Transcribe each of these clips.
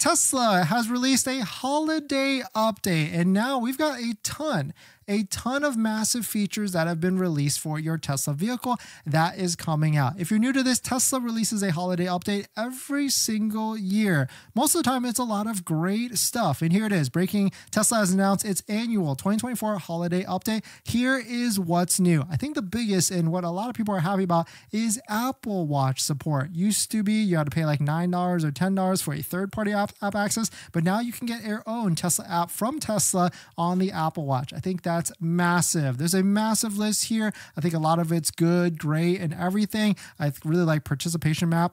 Tesla has released a holiday update, and now we've got a ton, a ton of massive features that have been released for your Tesla vehicle that is coming out. If you're new to this, Tesla releases a holiday update every single year. Most of the time, it's a lot of great stuff. And here it is breaking Tesla has announced its annual 2024 holiday update. Here is what's new. I think the biggest and what a lot of people are happy about is Apple Watch support. Used to be you had to pay like $9 or $10 for a third party app, app access, but now you can get your own Tesla app from Tesla on the Apple Watch. I think that that's massive. There's a massive list here. I think a lot of it's good, great, and everything. I really like participation map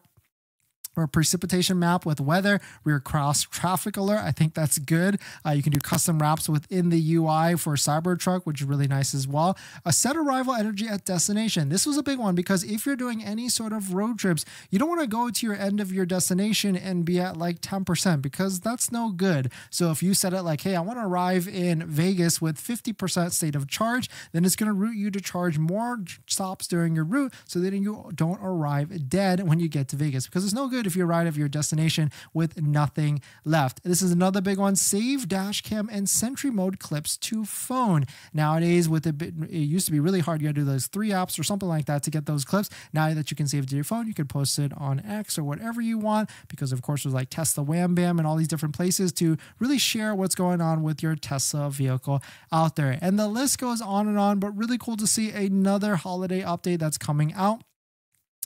or precipitation map with weather, rear cross traffic alert. I think that's good. Uh, you can do custom wraps within the UI for Cybertruck, which is really nice as well. A set arrival energy at destination. This was a big one because if you're doing any sort of road trips, you don't want to go to your end of your destination and be at like 10% because that's no good. So if you set it like, hey, I want to arrive in Vegas with 50% state of charge, then it's going to route you to charge more stops during your route so that you don't arrive dead when you get to Vegas because it's no good if you arrive at your destination with nothing left. This is another big one. Save dash cam and Sentry mode clips to phone. Nowadays, with it, it used to be really hard. You had to do those three apps or something like that to get those clips. Now that you can save to your phone, you can post it on X or whatever you want. Because of course, there's like Tesla Wham Bam and all these different places to really share what's going on with your Tesla vehicle out there. And the list goes on and on, but really cool to see another holiday update that's coming out.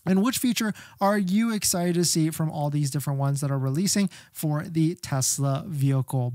And which feature are you excited to see from all these different ones that are releasing for the Tesla vehicle?